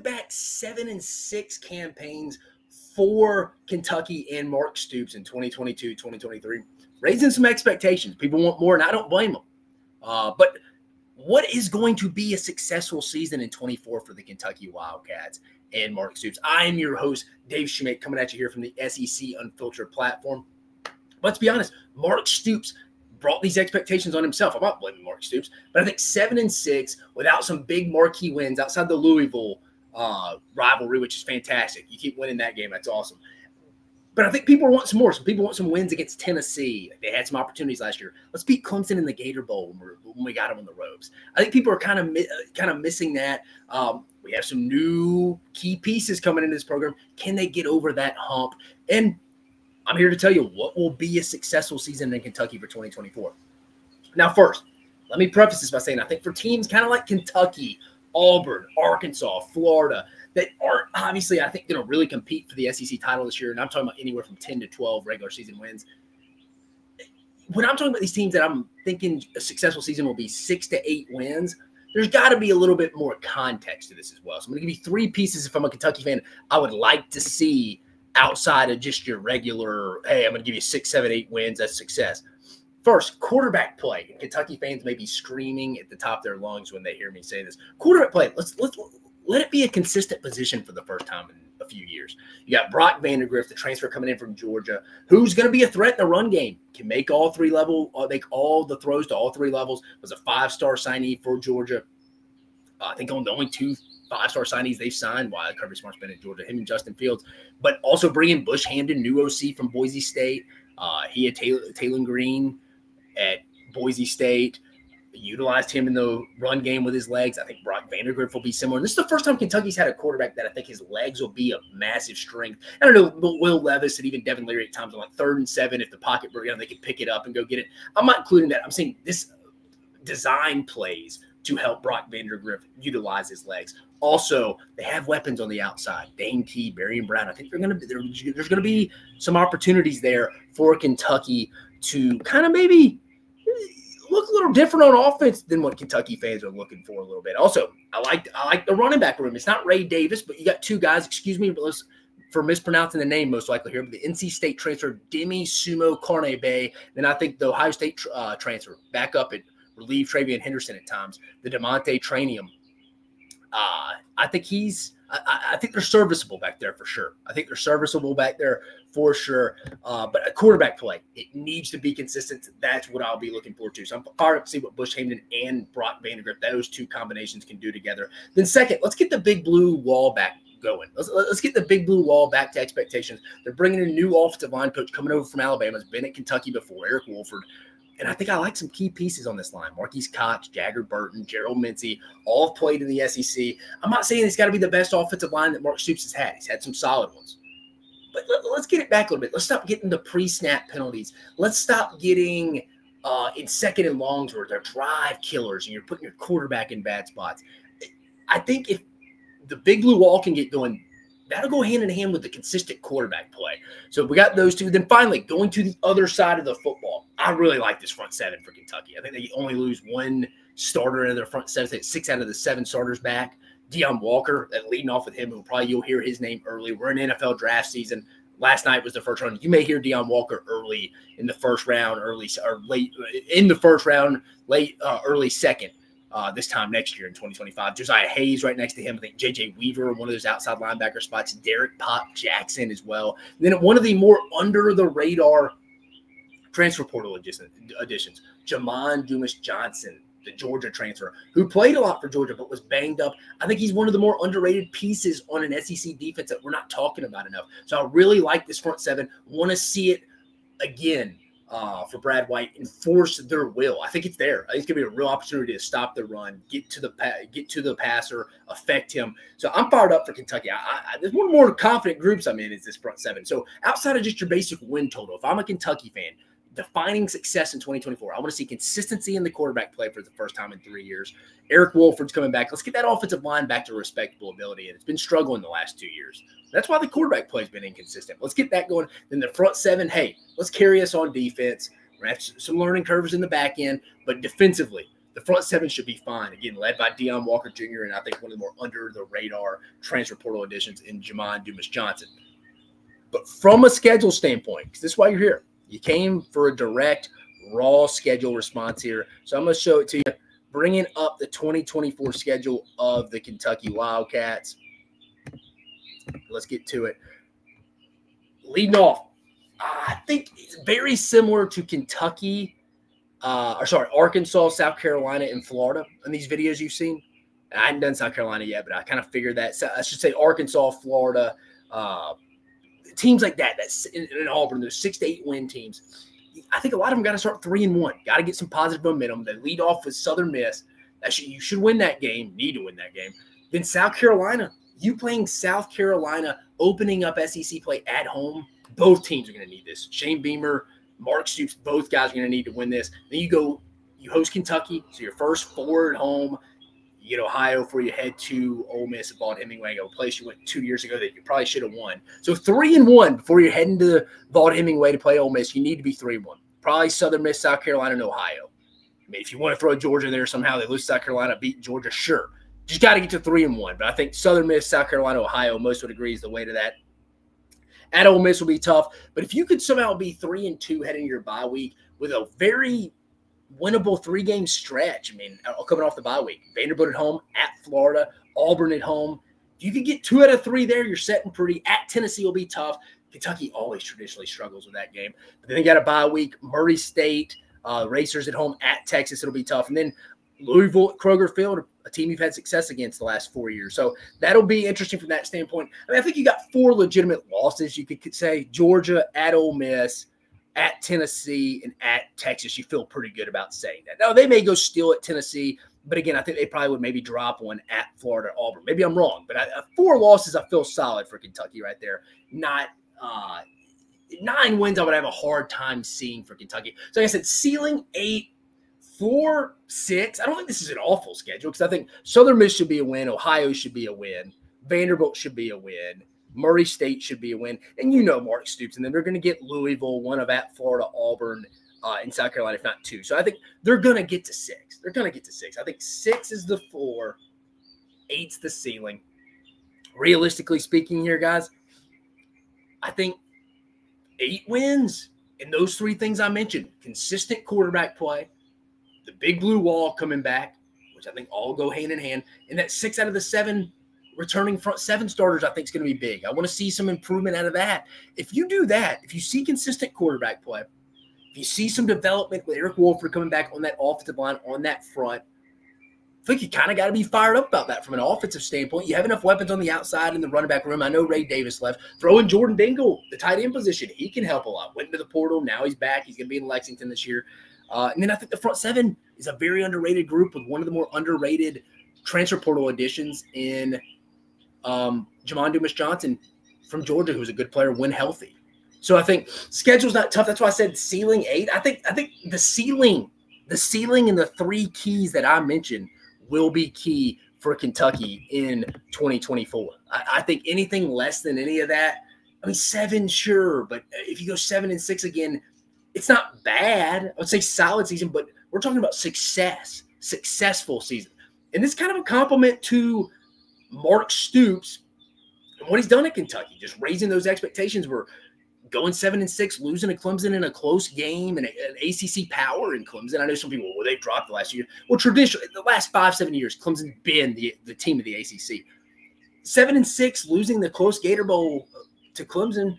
back seven and six campaigns for Kentucky and Mark Stoops in 2022, 2023, raising some expectations. People want more, and I don't blame them. Uh, but what is going to be a successful season in 24 for the Kentucky Wildcats and Mark Stoops? I am your host, Dave Shumate, coming at you here from the SEC Unfiltered platform. Let's be honest, Mark Stoops brought these expectations on himself. I'm not blaming Mark Stoops, but I think seven and six without some big marquee wins outside the Louisville uh, rivalry, which is fantastic. You keep winning that game, that's awesome. But I think people want some more. Some people want some wins against Tennessee. They had some opportunities last year. Let's beat Clemson in the Gator Bowl when, when we got them on the ropes. I think people are kind of kind of missing that. Um, we have some new key pieces coming into this program. Can they get over that hump? And I'm here to tell you what will be a successful season in Kentucky for 2024. Now, first, let me preface this by saying I think for teams kind of like Kentucky, Auburn, Arkansas, Florida, that are obviously, I think, going to really compete for the SEC title this year. And I'm talking about anywhere from 10 to 12 regular season wins. When I'm talking about these teams that I'm thinking a successful season will be six to eight wins, there's got to be a little bit more context to this as well. So I'm going to give you three pieces if I'm a Kentucky fan I would like to see outside of just your regular, hey, I'm going to give you six, seven, eight wins. That's success. First, quarterback play. Kentucky fans may be screaming at the top of their lungs when they hear me say this. Quarterback play. Let's let's let it be a consistent position for the first time in a few years. You got Brock Vandagriff, the transfer coming in from Georgia, who's going to be a threat in the run game. Can make all three level, uh, make all the throws to all three levels. Was a five star signee for Georgia. Uh, I think on the only two five star signees they've signed while Kirby Smart's been in Georgia, him and Justin Fields, but also bringing Bush Hamdan, new OC from Boise State. Uh, he had Taylor, Taylen Green at Boise State, utilized him in the run game with his legs. I think Brock Vandagriff will be similar. This is the first time Kentucky's had a quarterback that I think his legs will be a massive strength. I don't know, Will Levis and even Devin Leary at times on like third and seven, if the pocket, you know, they could pick it up and go get it. I'm not including that. I'm saying this design plays to help Brock Vandagriff utilize his legs. Also, they have weapons on the outside. Dane Key, and Brown. I think they're going to be there's going to be some opportunities there for Kentucky to kind of maybe look a little different on offense than what Kentucky fans are looking for a little bit. Also, I like I like the running back room. It's not Ray Davis, but you got two guys. Excuse me, for mispronouncing the name most likely here, but the NC State transfer Demie Sumo-Karngbaye. Then I think the Ohio State uh, transfer back up at relieve TreVeyon Henderson at times. The DeaMonte Trayanum. Uh, I think he's I, I, think they're serviceable back there for sure. I think they're serviceable back there for sure. Uh, but a quarterback play, it needs to be consistent. That's what I'll be looking forward to. So I'm fired to see what Bush Hamdan and Brock Vandagriff, those two combinations can do together. Then second, let's get the big blue wall back going. Let's, let's get the big blue wall back to expectations. They're bringing a new offensive line coach coming over from Alabama. Has been at Kentucky before, Eric Wolford. And I think I like some key pieces on this line. Marques Cox, Jagger Burton, Gerald Mincey, all played in the SEC. I'm not saying it's got to be the best offensive line that Mark Stoops has had. He's had some solid ones. But let, us get it back a little bit. Let's stop getting the pre-snap penalties. Let's stop getting uh, in second and longs where they're drive killers and you're putting your quarterback in bad spots. I think if the big blue wall can get going, that'll go hand in hand with the consistent quarterback play. So we got those two. Then finally, going to the other side of the football, I really like this front seven for Kentucky. I think they only lose one starter in their front seven. They Six out of the seven starters back. Deone Walker, that leading off with him, who probably you'll hear his name early. We're in NFL draft season. Last night was the first round. You may hear Deone Walker early in the first round, early or late in the first round, late uh, early second uh, this time next year in 2025. Josiah Hayes right next to him. I think JJ Weaver, one of those outside linebacker spots. D'Eryk Pop Jackson as well. And then one of the more under the radar transfer portal additions, Jamon Dumas Johnson, the Georgia transfer, who played a lot for Georgia but was banged up. I think he's one of the more underrated pieces on an SEC defense that we're not talking about enough. So I really like this front seven. Want to see it again uh, for Brad White enforce their will. I think it's there. I think it's gonna be a real opportunity to stop the run, get to the get to the passer, affect him. So I'm fired up for Kentucky. I, I, there's one more confident groups I'm in is this front seven. So outside of just your basic win total, if I'm a Kentucky fan, defining success in 2024. I want to see consistency in the quarterback play for the first time in three years. Eric Wolford's coming back. Let's get that offensive line back to respectable ability. And it's been struggling the last two years. That's why the quarterback play has been inconsistent. Let's get that going. Then the front seven, hey, let's carry us on defense. We have some learning curves in the back end, but defensively, the front seven should be fine. Again, led by Deone Walker Jr. and I think one of the more under the radar transfer portal additions in Jamon Dumas Johnson. But from a schedule standpoint, because this is why you're here, you came for a direct, raw schedule response here. So I'm going to show it to you, bringing up the 2024 schedule of the Kentucky Wildcats. Let's get to it. Leading off, I think it's very similar to Kentucky, uh, or sorry, Arkansas, South Carolina, and Florida in these videos you've seen. I hadn't done South Carolina yet, but I kind of figured that. So I should say Arkansas, Florida, uh, teams like that. That's in, in Auburn. There's six to eight win teams. I think a lot of them got to start three and one. Got to get some positive momentum. They lead off with Southern Miss. That should, you should win that game. Need to win that game. Then South Carolina. You playing South Carolina, opening up SEC play at home both teams are going to need this. Shane Beamer, Mark Stoops, both guys are going to need to win this. Then you go, you host Kentucky, so your first four at home. You get Ohio before you head to Ole Miss and Vaught-Hemingway, a place you went two years ago that you probably should have won. So three and one before you're heading to Vaught-Hemingway to play Ole Miss. You need to be three and one. Probably Southern Miss, South Carolina, and Ohio. I mean, if you want to throw Georgia there somehow, they lose South Carolina, beat Georgia, sure. Just got to get to three and one. But I think Southern Miss, South Carolina, Ohio, most would agree is the way to that at Ole Miss will be tough. But if you could somehow be three and two heading your bye week with a very winnable three game stretch, I mean, uh, coming off the bye week, Vanderbilt at home, at Florida, Auburn at home. If you could get two out of three there, you're setting pretty. At Tennessee will be tough. Kentucky always traditionally struggles with that game. But then they got a bye week, Murray State, uh, Racers at home at Texas. It'll be tough. And then Louisville, Kroger Field, a team you've had success against the last four years. So that'll be interesting from that standpoint. I mean, I think you got four legitimate losses. You could say Georgia at Ole Miss, at Tennessee, and at Texas. You feel pretty good about saying that. Now they may go steal at Tennessee, but again, I think they probably would maybe drop one at Florida, Auburn. Maybe I'm wrong, but I, uh, four losses, I feel solid for Kentucky right there. Not. Uh, nine wins, I would have a hard time seeing for Kentucky. So, like I said, ceiling eight, four, six. I don't think this is an awful schedule because I think Southern Miss should be a win. Ohio should be a win. Vanderbilt should be a win. Murray State should be a win. And you know Mark Stoops. And then they're going to get Louisville, one of at Florida, Auburn, uh, in South Carolina, if not two. So I think they're going to get to six. They're going to get to six. I think six is the floor, eight's the ceiling. Realistically speaking, here, guys, I think eight wins and those three things I mentioned consistent quarterback play, the big blue wall coming back, which I think all go hand in hand, and that six out of the seven returning front seven starters, I think is going to be big. I want to see some improvement out of that. If you do that, if you see consistent quarterback play, if you see some development with Eric Wolford coming back on that offensive line on that front, I think you kind of got to be fired up about that from an offensive standpoint. You have enough weapons on the outside in the running back room. I know Ray Davis left. Throw in Jordan Dingle, the tight end position. He can help a lot. Went into the portal. Now he's back. He's going to be in Lexington this year. Uh, and then I think the front seven is a very underrated group with one of the more underrated transfer portal additions in um, Jamon Dumas Johnson from Georgia, who's a good player when healthy. So I think schedule's not tough. That's why I said ceiling eight. I think I think the ceiling, the ceiling and the three keys that I mentioned will be key for Kentucky in 2024. I, I think anything less than any of that, I mean seven, sure, but if you go seven and six again, it's not bad. I would say solid season, but we're talking about success, successful season. And this kind of a compliment to Mark Stoops and what he's done at Kentucky, just raising those expectations. We're going seven and six, losing to Clemson in a close game and an ACC power in Clemson. I know some people, well, they dropped the last year. Well, traditionally, the last five, seven years, Clemson's been the, the team of the ACC. Seven and six, losing the close Gator Bowl to Clemson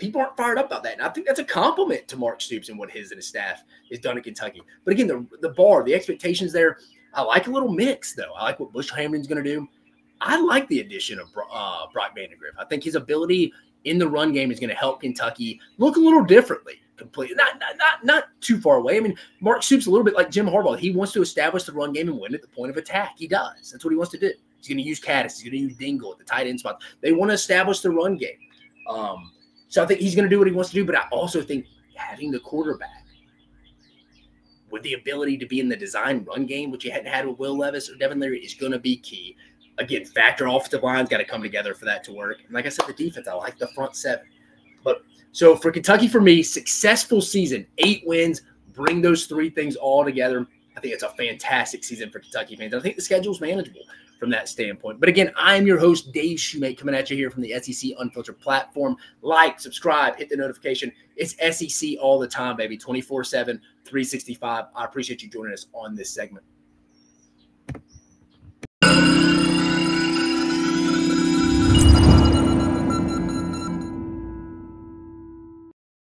people aren't fired up about that. And I think that's a compliment to Mark Stoops and what his and his staff has done at Kentucky. But again, the, the bar, the expectations there, I like a little mix, though. I like what Bush Hamdan's going to do. I like the addition of uh, Brock Vandagriff. I think his ability in the run game is going to help Kentucky look a little differently. Completely, not, not not not too far away. I mean, Mark Stoops a little bit like Jim Harbaugh. He wants to establish the run game and win at the point of attack. He does. That's what he wants to do. He's going to use Caddis. He's going to use Dingle at the tight end spot. They want to establish the run game. Um, so I think he's going to do what he wants to do. But I also think having the quarterback with the ability to be in the design run game, which you hadn't had with Will Levis or Devin Leary, is going to be key. Again, factor offensive line's got to come together for that to work. And like I said, the defense, I like the front seven. But so for Kentucky, for me, successful season, eight wins, bring those three things all together. I think it's a fantastic season for Kentucky fans. I think the schedule's manageable from that standpoint. But again, I'm your host, Dave Shumate, coming at you here from the SEC Unfiltered platform. Like, subscribe, hit the notification. It's SEC all the time, baby, 24 7, 365. I appreciate you joining us on this segment.